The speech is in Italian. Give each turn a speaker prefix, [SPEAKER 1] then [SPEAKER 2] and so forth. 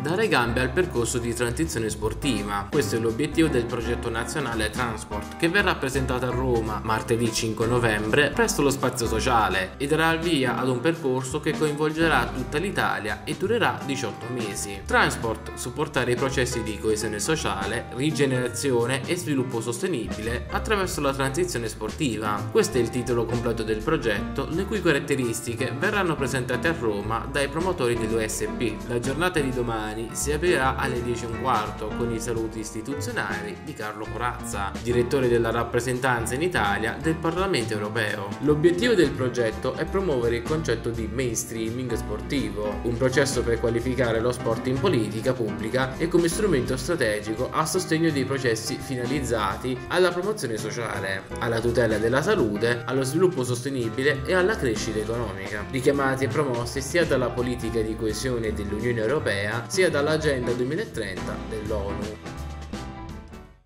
[SPEAKER 1] dare gambe al percorso di transizione sportiva. Questo è l'obiettivo del progetto nazionale Transport che verrà presentato a Roma martedì 5 novembre presso lo spazio sociale e darà il via ad un percorso che coinvolgerà tutta l'Italia e durerà 18 mesi. Transport, supportare i processi di coesione sociale, rigenerazione e sviluppo sostenibile attraverso la transizione sportiva. Questo è il titolo completo del progetto, le cui caratteristiche verranno presentate a Roma dai promotori dell'USP. La giornata di domani si aprirà alle 10.15 con i saluti istituzionali di Carlo Corazza, direttore della rappresentanza in Italia del Parlamento europeo. L'obiettivo del progetto è promuovere il concetto di mainstreaming sportivo, un processo per qualificare lo sport in politica pubblica e come strumento strategico a sostegno dei processi finalizzati alla promozione sociale, alla tutela della salute, allo sviluppo sostenibile e alla crescita economica, richiamati e promossi sia dalla politica di coesione dell'Unione Europea sia dall'Agenda 2030 dell'ONU.